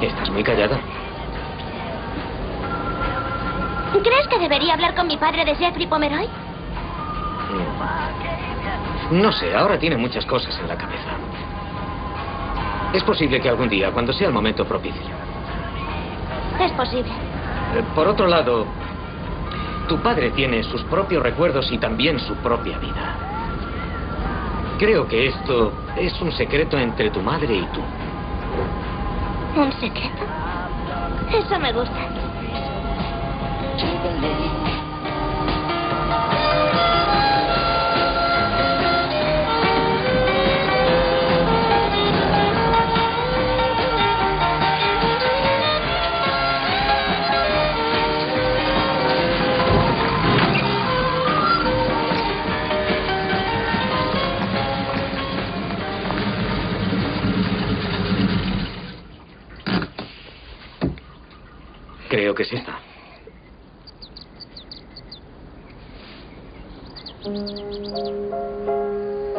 Estás muy callada. ¿Crees que debería hablar con mi padre de Jeffrey Pomeroy? No sé, ahora tiene muchas cosas en la cabeza. Es posible que algún día, cuando sea el momento propicio. Es posible. Eh, Por otro lado, tu padre tiene sus propios recuerdos y también su propia vida. Creo que esto es un secreto entre tu madre y tú. ¿Un secreto? Eso me gusta. Creo que es esta.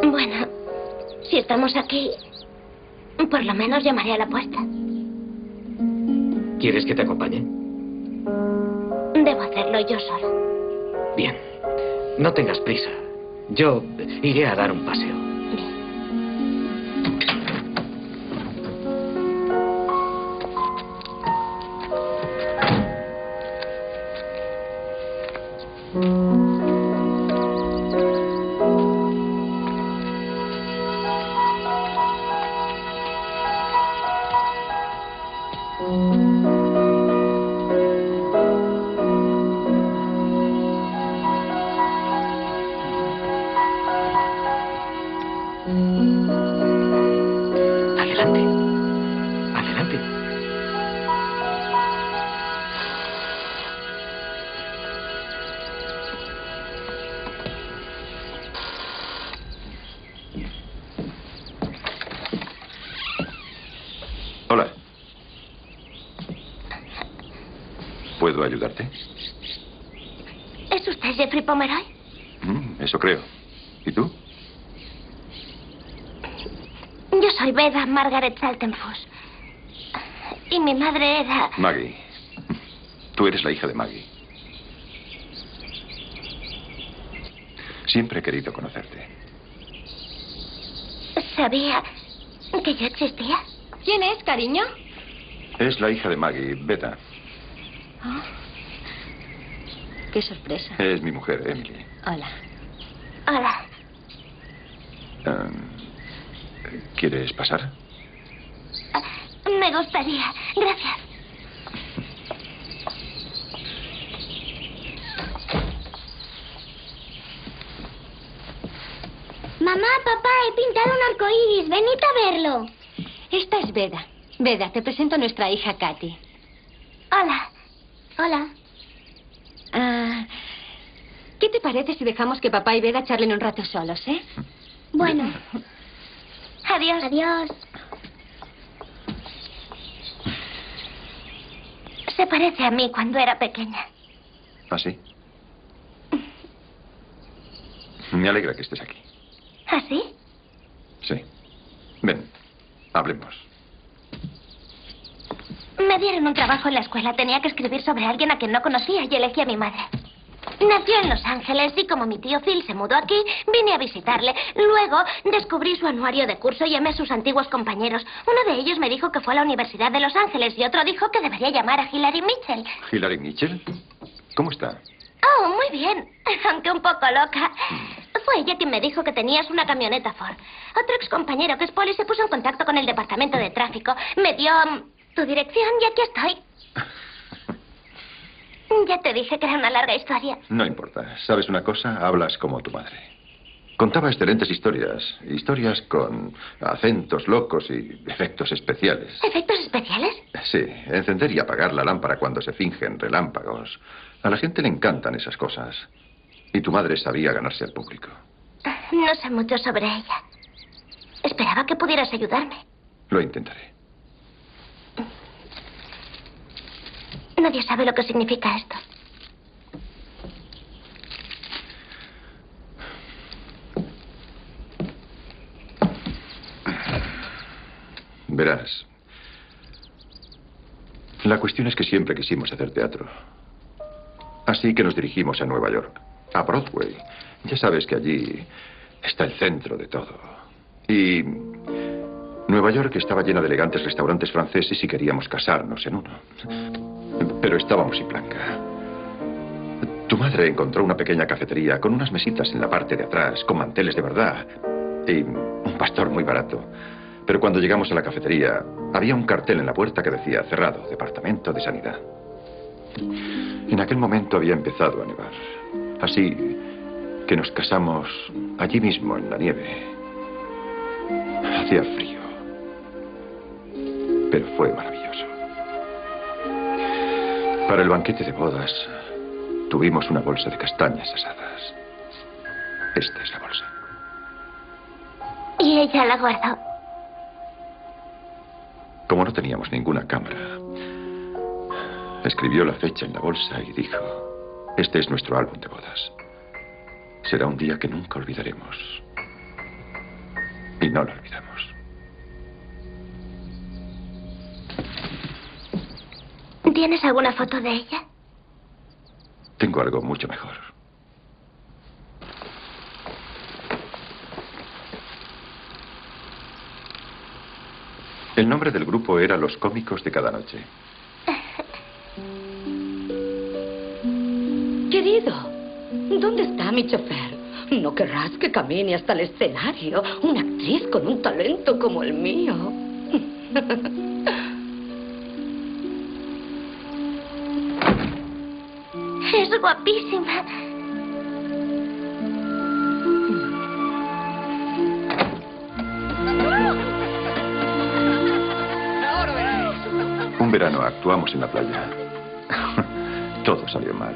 Bueno, si estamos aquí, por lo menos llamaré a la puerta. ¿Quieres que te acompañe? Debo hacerlo yo solo. Bien. No tengas prisa. Yo iré a dar un paseo. ¿Puedo ayudarte? ¿Es usted Jeffrey Pomeroy? Mm, eso creo. ¿Y tú? Yo soy Beda Margaret Saltenfuss. Y mi madre era... Maggie. Tú eres la hija de Maggie. Siempre he querido conocerte. ¿Sabía que yo existía? ¿Quién es, cariño? Es la hija de Maggie, Beta. Oh. Qué sorpresa. Es mi mujer, Emily. Hola. Hola. Em, ¿Quieres pasar? Me gustaría. Gracias. Mamá, papá, he pintado un arco iris. Venid a verlo. Esta es Veda. Veda, te presento a nuestra hija Katy. Hola. Hola. Ah, ¿Qué te parece si dejamos que papá y Veda charlen un rato solos, eh? Bueno. Adiós. Adiós. Se parece a mí cuando era pequeña. ¿Ah, sí? Me alegra que estés aquí. ¿Así? Sí. Ven, hablemos. Me dieron un trabajo en la escuela. Tenía que escribir sobre alguien a quien no conocía y elegí a mi madre. Nació en Los Ángeles y como mi tío Phil se mudó aquí, vine a visitarle. Luego descubrí su anuario de curso y amé a sus antiguos compañeros. Uno de ellos me dijo que fue a la Universidad de Los Ángeles y otro dijo que debería llamar a Hillary Mitchell. Hillary Mitchell. ¿Cómo está? Oh, muy bien, aunque un poco loca. Fue ella quien me dijo que tenías una camioneta Ford. Otro ex compañero que es poli se puso en contacto con el departamento de tráfico. Me dio mm, tu dirección y aquí estoy. Ya te dije que era una larga historia. No importa. ¿Sabes una cosa? Hablas como tu madre. Contaba excelentes historias. Historias con acentos locos y efectos especiales. ¿Efectos especiales? Sí, encender y apagar la lámpara cuando se fingen relámpagos. A la gente le encantan esas cosas. Y tu madre sabía ganarse al público. No sé mucho sobre ella. Esperaba que pudieras ayudarme. Lo intentaré. Nadie sabe lo que significa esto. Verás. La cuestión es que siempre quisimos hacer teatro. Así que nos dirigimos a Nueva York, a Broadway. Ya sabes que allí está el centro de todo. Y Nueva York estaba llena de elegantes restaurantes franceses y queríamos casarnos en uno. Pero estábamos sin blanca. Tu madre encontró una pequeña cafetería con unas mesitas en la parte de atrás, con manteles de verdad y un pastor muy barato. Pero cuando llegamos a la cafetería, había un cartel en la puerta que decía cerrado, Departamento de Sanidad. En aquel momento había empezado a nevar. Así que nos casamos allí mismo, en la nieve. Hacía frío. Pero fue maravilloso. Para el banquete de bodas, tuvimos una bolsa de castañas asadas. Esta es la bolsa. Y ella la guardó. Como no teníamos ninguna cámara, escribió la fecha en la bolsa y dijo, este es nuestro álbum de bodas. Será un día que nunca olvidaremos. Y no lo olvidamos. ¿Tienes alguna foto de ella? Tengo algo mucho mejor. El nombre del grupo era Los Cómicos de cada noche. Querido, ¿dónde está mi chofer? No querrás que camine hasta el escenario una actriz con un talento como el mío. Es guapísima. Un verano actuamos en la playa. Todo salió mal.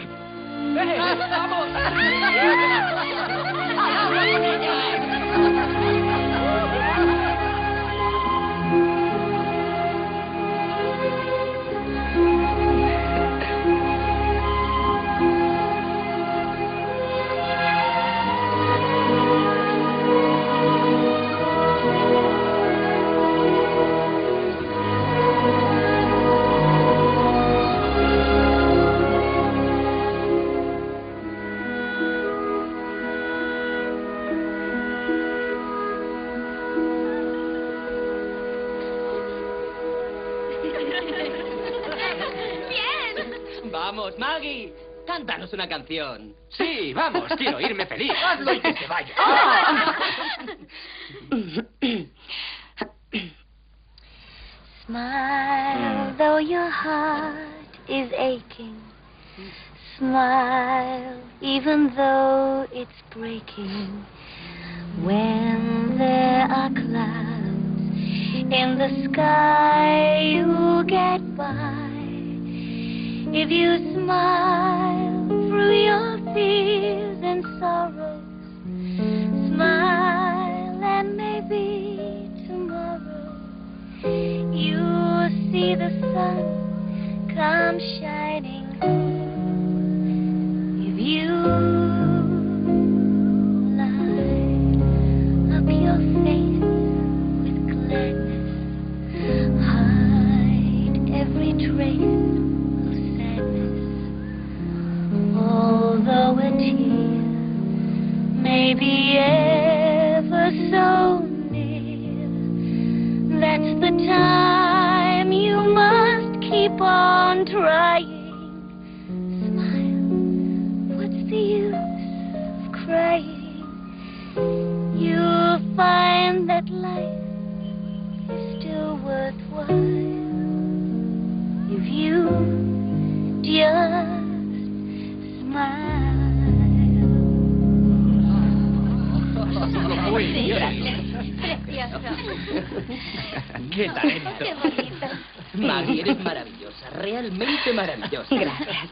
Vamos, Maggie. Cántanos una canción. Sí, vamos, quiero irme feliz. Hazlo y que se vaya. Smile, though your heart is aching. Smile, even though it's breaking. When there are clouds in the sky, you'll get by. If you smile through your fears and sorrows, smile and maybe tomorrow you'll see the sun come shining keep on trying. Smile, what's the use of crying? You'll find that life is still worthwhile if you just smile. Muy bien. ¡Qué talento! Maggie, eres maravillosa, realmente maravillosa. Gracias.